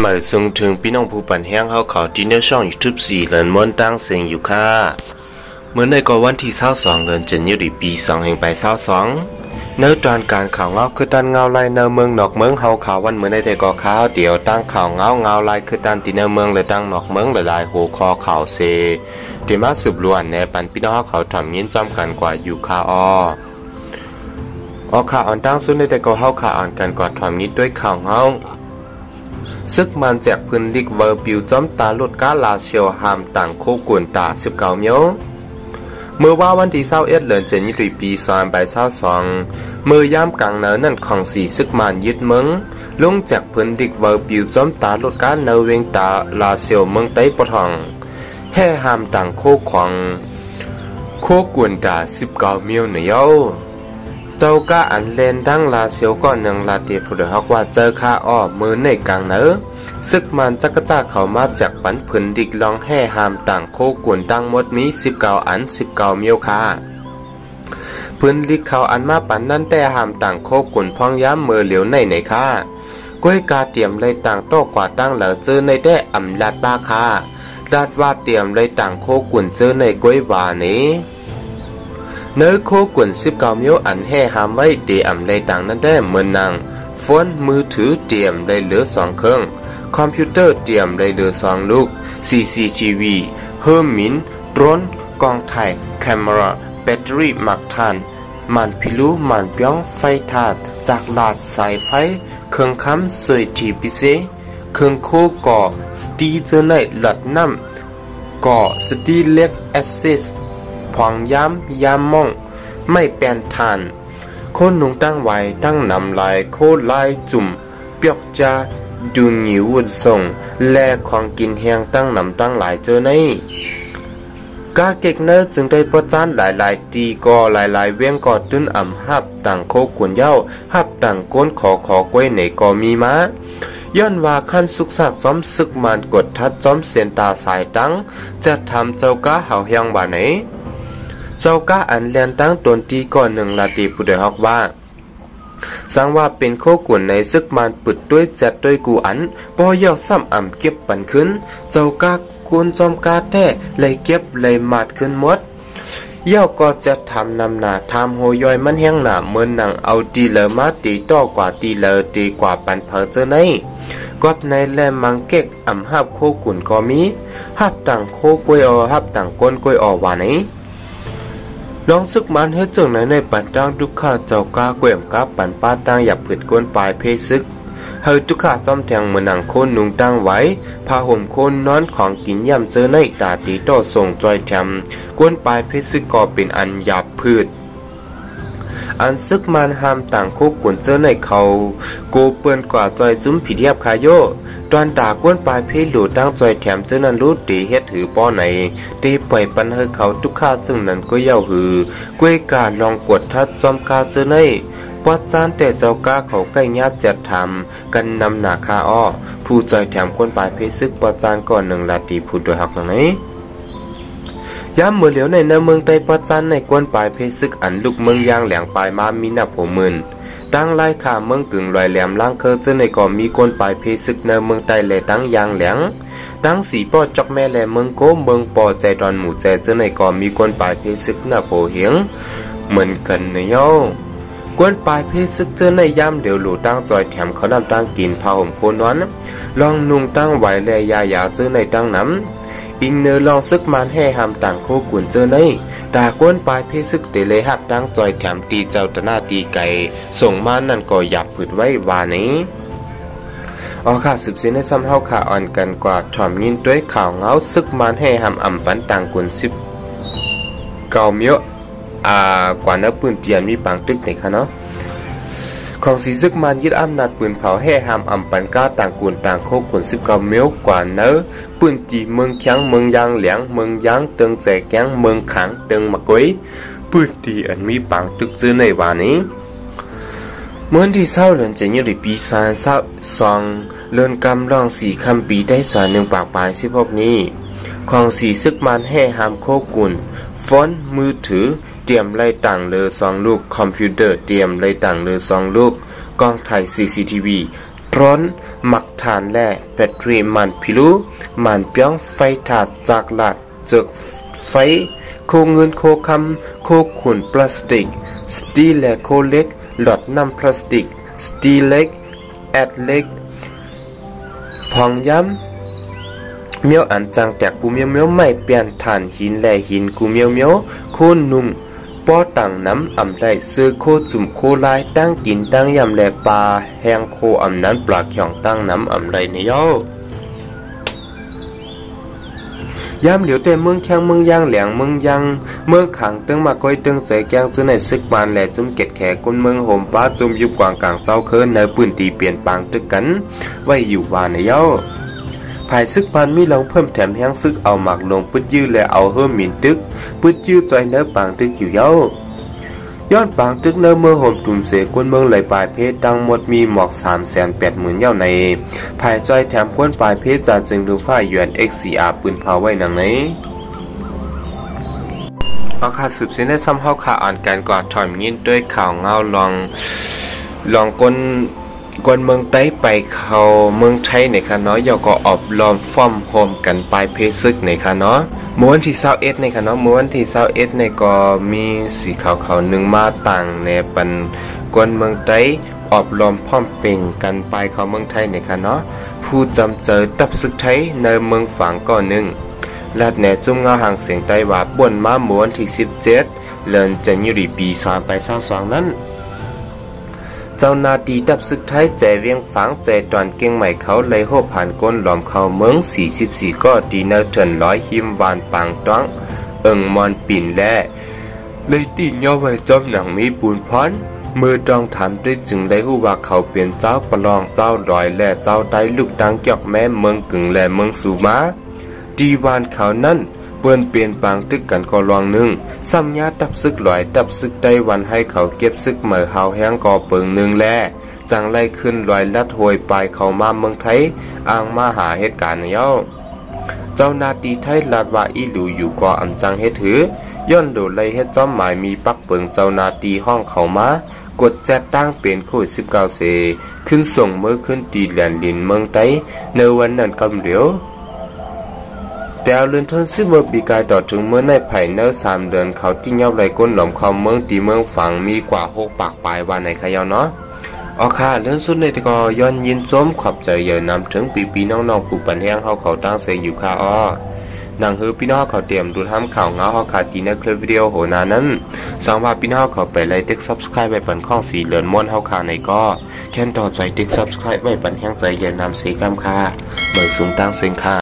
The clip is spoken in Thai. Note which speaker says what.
Speaker 1: หมายส่งถึงพี่น้องผู้ปั่นแห้งเขาเขาที่เนื้อช่องยูทูบสี่เหรินม้วนตั้งเสียงอยู่ค่ะ เมื่อในก่อนวันที่เศร้าสองเดือนเจนยุรีปีสองแห่งไปเศร้าสองเนื้อตอนการข่าวเงาคือตันเงาลายเนื้อเมืองนอกเมืองเฮาข่าววันเมื่อในแต่ก่อข่าวเดี๋ยวตั้งข่าวเงาเงาลายคือตันตีเนื้อเมืองเลยตั้งนอกเมืองหลายๆหัวคอข่าวเซเดมาสืบล้วนในปันพี่น้องเขาถมยินจอมกันกว่าอยู่ข่าวอออข่าวอ่อนตั้งสุดในแต่ก่อเฮาข่าวอ่อนกันกว่าถมยินด้วยข่าวเงา ซึกมันแจกพื้นลิกเวอร์ปิวจอมตาลดกาลาเชียวหามต่างโคกุนตาสิบเก้าเมียวเมื่อว่าวันที่เศร้าเอ็ดเหลือนเจนยี่ปีปีซอนใบเศร้าสองเมื่อย่ำกลางเนินนั่นของสีซึกมันยึดเมืองลงจากพื้นดิกเวอร์ปิวจอมตาลดกาเนเวงตาลาเชียวเมืองไต้ปะทองแห่หามต่างโคของ โคกุนตาสิบเก้าเมียวเหนียว เจ้าก้าอันเลนดังลาเซียวก่อนหนึ่งลาเตียผู้เดือฮอกว่าเจอข้าอ้อมือในกลางเนอซึกมันจักจ้าเขามาจากปันผืนดิกลองแห่หามต่างโคกวนตั้งมดมีสิบเก้าอันสิบเก้าเมียวคาพื้นลิกเขาอันมาปันนั่นแต่หามต่างโคกวนพองย้ำมือเหลียวในในค่าก้วยกาเตรียมเลยต่างโตกว่าตั้งเหลือเจอในได้อำลาดบ้าคาลาดว่าเตรียมเลยต่างโคกวนเจอในก้วยวานี้ เนื้อโคกวนสิบเก้าเมียวอันแห่หามไว้เดียมเลยต่างนั้นได้เมือนนางฟอนมือถือเตรียมเลยเหลือสองเครื่อง คอมพิวเตอร์เตรียมเลยเหลือสองลูก CCTV เฮอร์มินดรนกองถ่ายแคมราแบตเตอรี่หมักทานมันพิลูมันเปียงไฟถาดจากหลาดสายไฟ เครื่องคำสวยทีพิเศษเครื่องโคก่อสตีเจอร์ไนหลอดน้ำก่อสตีเล็กแอสซิส พองย้ำย้ำมอง ไม่แปลนทานโคนนุงตั้งไว้ตั้งนำลายโคลายจุ่ม เปียกจาดูหนิววุดส่ง แลของกินแหงตั้งนำตั้งหลายเจอในกาเก็กเนอจึงได้ประจานหลายๆตีก่อหลายๆ เวียงก่อจุนอ่ำหับต่างโคกวนเย้าหับต่างก้นขอขอกล้วยในก่อมีมา ย้อนว่าขั้นสุกสักจอมซึกมันกดทัดจอมเสียนตาสายตั้ง จะทำเจ้าก้าเห่าเฮียงบ่าไหน เจ้าก้าอันเลียนตั้งตนตีก่อนหนึ่งลาตีผู้เดฮอกว่าสังว่าเป็นโคกุนในซึกมันปึดด้วยจัดด้วยกูอันปอยอกซ้ำอ่ำเก็บปันขึ้น เจ้าก้ากคูนจอมกาแท้เลยเก็บเลยมาดขึ้นหมดเย่าก็จะทำนำหนาทำโหยอยมันแห้งหนาเมือนหนังเอาตีเลอมาตีต่อกว่าตีเลอตีกว่าปันเพอเจอในกอบในแลมังเก็กอ่ำหับโคกุนก็มีหับต่างโคกวยออหับต่างก้นกวยออว่าไหน ลองซึกมันเฮ็ดจังไหนในปันตั้งทุกข้าเจ้ากาเกวมกาปันป้าตั้งหยับผิดก้นปลายเพซึกเฮอทุกข้าจอมแทงมือหนังโคนนุงตั้งไว้พาห่มโคนนอนของกินย่ำเจอในตาตีต่อส่งจอยแถมก้นปลายเพซึกก็เป็นอันหยาบพืช อันซึกมันหามต่างโคกวนเจอในเขาโกเปื้อนกว่าจอยจุ้มผิดเทียบคายโยตอนด่าก้นปลายเพหลูตั้งจอยแถมเจ้านั้นรู้ตีเฮ็ดถือป้อไหนตีปล่อยปันให้เขาทุกข้าซึ่งนั้นก็เย้าหือก้วยกาลองกดทัดจอมกาเจอในปัดจานแต่เจ้าก้าเขาใกล้ญาติจัดทำกันนำหนาคาอ้อผู้จอยแถมก้นปลายเพซึกปัดจานก่อนหนึ่งลาตีผู้โดยหักหนังไหน ย้ำเมื่อเหลียวในเมืองไต้ปัจานในก้นปลายเพซึกอันลูกเมืองยางแหลงปลายมามีหนับหัวมืนตั้งไล่ขาเมืองกึ่งลอยแหลมล่างเคอเจอในก่อมีคนปลายเพซึกเนเมืองไตแหลตั้งยางแหลงตั้งสีปอจอกแม่แลเมืองโกเมืองปอใจดอนหมู่ใจเจอในก่อมีคนปลายเพซึกหน้าโผเหียงเหมือนกันเนยกวนปลายเพศซึกเจอในย่ำเดี๋ยวหลูตั้งจอยแถมเขานำตั้งกินผ้าห่มโคนนอนลองนุ่งตั้งไหวแลยายาเจอในตั้งน้ำ อินเนอร์ลองซึกมันให้หามต่างโคกุนเจอในตาก้นปลายเพศซึกเตเลหับตั้งจอยแถมตีเจ้าตนาตีไก่ส่งมานั่นก็หยับผืดไว้วานี้อ๋อค่ะสืบสินให้ซ้ำเฮาข่าอ่อนกันกว่าถ่อมยินด้วยข่าวเงาซึกมันให้หำอ่ำปันต่างกุนสิบเก่าเมียวอ่ากว่านื้อปืนเตียนมีปังตึกในคะเนาะ ของสีซึกมันยึดอำนาจปืนเผาแห่หามอำปันก้าต่างกุนต่างโคกุนสิบเก้าเมียวกว่าเนื้อปืนจีเมืองเคียงเมืองยางเหลียงเมืองยางเติงแจแกงเมืองขังเติงมะกุ้ยปืนจีอันมีปังตึกซื้อในวานี้เมื่อที่เศร้าเลือนจะยุริปีศาจเศร้าซองเลือนกำลองสี่คำปีได้สอนหนึ่งปากปลายสิพวกนี้ของสีซึกมันให้หามโคกุนฟอนมือถือ เตรียมไล่ต่างเลอสองลูก คอมพิวเตอร์เตรียมไล่ต่างเลอสองลูก กล้องถ่าย CCTV ร้อนหมักฐานและแบตเตอรี่มันพิลูมันเปียงไฟถาดจากหลัดเจกไฟ โคเงินโคคำโคขุนพลาสติก สตีลและโคเล็ก หลอดน้ำพลาสติก สตีลเล็ก แอดเล็กพองย้ำเมียวอันจังแตกกูเมียวเมียวไม่เปลี่ยนฐานหินแหละหินกูเมียวเมียวโคนุ่ง ป้อตังน้ำอำไรซื้อโคจุ่มโคลายตั้งกินตั้งยำแลปลาแหงโคอำนั้นปลาเขียงตั้งน้ำอำไรในย่อยามเหลียวแต่เมืองแข้งเมืองย่างแหลงเมืองยังเมืองขังตึงมาก้อยตึงใจแกงจื้อในซึกบานแหล่จุ่มเก็ดแขกุนเมืองโหมป้าจุ่มยุบกวางกลางเจ้าเคินในปืนตีเปลี่ยนปางตึกกัน ไว้อยู่วานในเย้า ภายซึกปานมีลองเพิ่มแถมแห้งซึกเอาหมักลงปืดยื้อและเอาเฮิ่มมินตึกปืดยื้อใจเนื้อปางตึกอยู่เย้าย้อนปางตึกเนื้อเมื่อห่มตุ่มเสกวนเมืองไหลปลายเพชรดังหมดมีหมอกสามแสนแปดหมื่นเย้าในภายใจแถมควนปลายเพชรจาจึงดูฝ้ายหยวน XCR ปืนเผาไว้นังไหนอาค่ะสืบเส้นได้ซ้ำเข้าขาอ่านการก่อนถอยยินด้วยข่าวเงาลองลองก้น กวนเมืองใต้ไปเขาเมืองไทยในค่ะเนาะยอก็ออบลอมฟอมโฮมกันไปเพซึกในค่ะเนาะเมื่อวันที่21ในค่ะเนาะเมื่อวันที่21ในก็มีสีขาวเขาหนึ่งมาต่างในปันกวนเมืองใต้ออบลอมพร้อมเป่งกันไปเขาเมืองไทยในค่ะเนาะผู้จำเจอตับซึกไทยในเมืองฝางก่อนหนึ่งลัดแหนจุ่มเงาห่างเสียงไต้ว่าบ่นมาเมื่อวันที่ 17 เลินจันยุรีปีสามไปเศร้าสองนั้น จ้านาตีดับซึกไทยใจเวียงฝังใจตอนเก่งใหม่เขาเลยโหผ่านก้นหลอมเขาเมือง44ก็ดีเนอร์เถินร้อยหิมวานปางต้องเอิงมอนปิ่นและเลยตีย่อไว้จอมหนังมีปูนพรมือดองถามได้จึงได้หูว่าเขาเป็นเจ้าประลองเจ้าลอยและเจ้าได้ลูกดังเกี่ยวแม่เมืองกึ่งและเมืองสูมาดีวานเขานั้น เปิ้นเปลี่ยนปางตึกกันก็ลองนึงซ้ำยาตับซึกลอยตับซึกได้วันให้เขาเก็บซึกเหมือเฮาแห้งก่อเปิงนึงแลจังไล่ขึ้นลอยลัดหวยไปเขามาเมืองไทยอ้างมาหาเหตุการณ์เย้าเจ้านาตีไทยลาดว่าอีหลูอยู่ก่ออำจังเฮ็ดถือย่อนโดดไล่เฮ็ดจอมหมายมีปักเปิงเจ้านาตีห้องเขามากดแจดตั้งเป็นโควิด19เซขึ้นส่งเมื่อขึ้นตีแหลนดินเมืองไต้ในวันนั้นกำเหลียว แต่เลือนทนซิเมื่อปีกายต่อถึงเมื่อในไผ่เนอร์สามเดือนเขาที่เงาไรก้นหลอมเขาเมืองตีเมืองฝังมีกว่าหกปากปลายวันในขยาวเนาะอ๋อค่ะเรื่องสุดในตะกอย้อนยินจมขอบใจเยอะนำถึงปีปีน้องๆผู้ปันแห้งเขาเขาตั้งเสียงอยู่ค่ะอ้อนังฮือพี่น้องเขาเตรียมดูทำข่าวเงาเขาขาดดีในคลิปวิดีโอโหนานั้นสังว่าพี่น้องเขาไปไลค์ติ๊กซับสไครป์ไปปันข้องสีเหลือนม้วนเขาขาในก็แค่นต่อใจติ๊กซับสไครป์ไปปันแห้งใจเย็นนำสีกำค่ะเมื่อสูงตั้งเสียงค่ะ